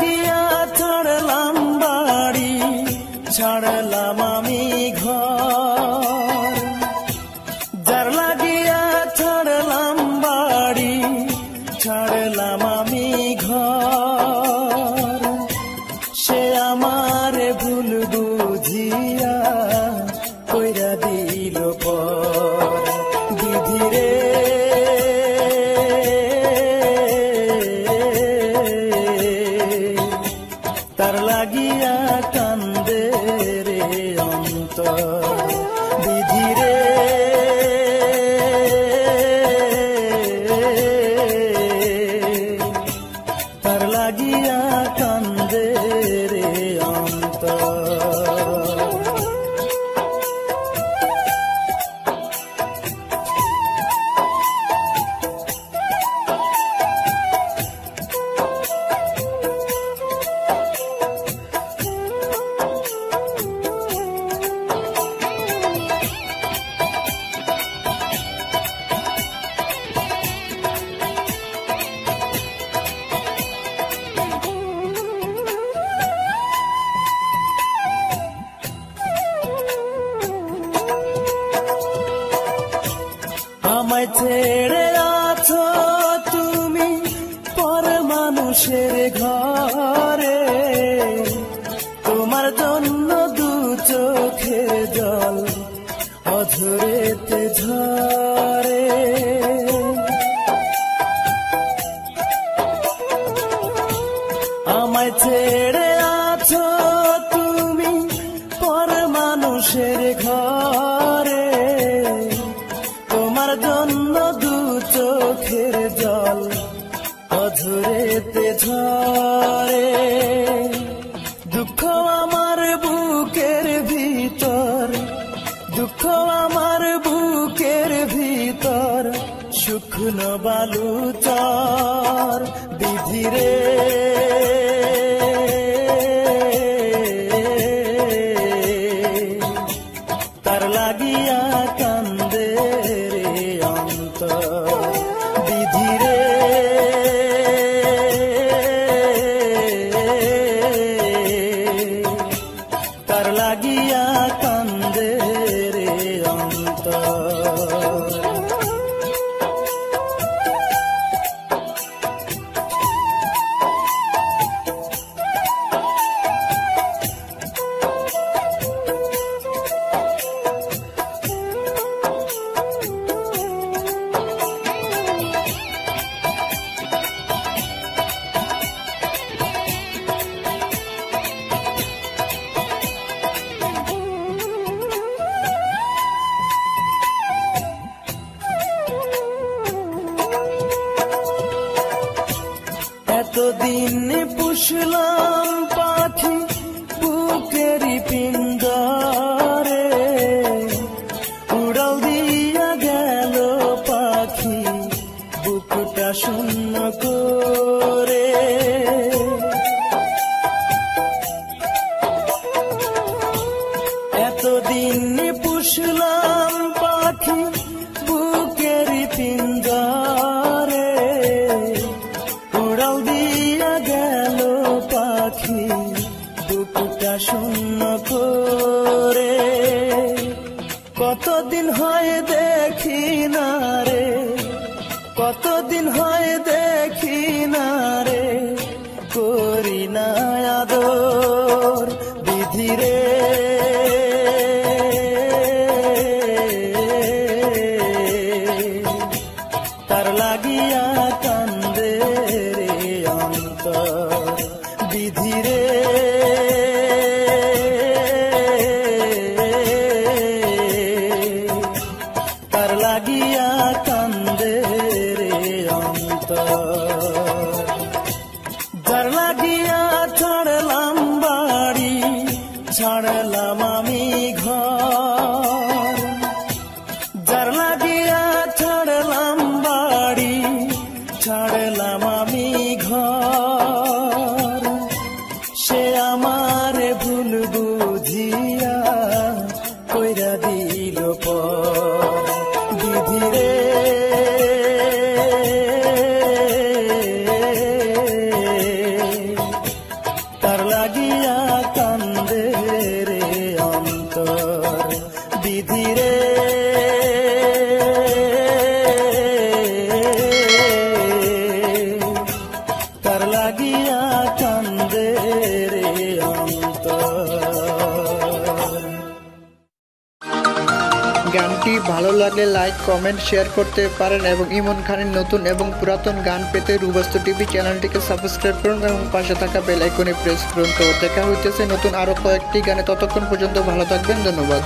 দিয়া ছাড়লাম বাড়ি, ছাড়লাম আমি ঘর। যার লাগিয়া ছাড়লাম বাড়ি, ছাড়লাম আমি ঘর। সে আমার ভুল বুঝি তার লাগিয়া কান্দে মানুষের ঘরে। তোমার জন্য দু চোখে জল অঝরেতে ঝরে। আমায় ছেড়ে আছো তুমি পর মানুষের ঘরে। বালু চর বিধিরে তার লাগিয়া কান্দে রে অন্তর। এতদিন পুষলাম পাখি বুকেরই পিন্দরে উড়াল দিয়া গেল পাখি বুকটা শূন্য করে। এতদিন পুষলাম শূন্য করে। কতদিন হয় দেখি না রে, কতদিন হয় দেখি না রে। করি না আদর বিধিরে ছাড়লাম বাড়ি ছাড়লাম আমি ধীরে। তার লাগিয়া কান্দে রে গানটি ভালো লাগলে লাইক, কমেন্ট, শেয়ার করতে পারেন এবং ইমন খানের নতুন এবং পুরাতন গান পেতে রুবাস্তু টিভি চ্যানেলটিকে সাবস্ক্রাইব করুন এবং পাশে থাকা বেল আইকনে প্রেস করুন। তো দেখা হইতেছে নতুন আরও কয়েকটি গানে। ততক্ষণ পর্যন্ত ভালো থাকবেন, ধন্যবাদ।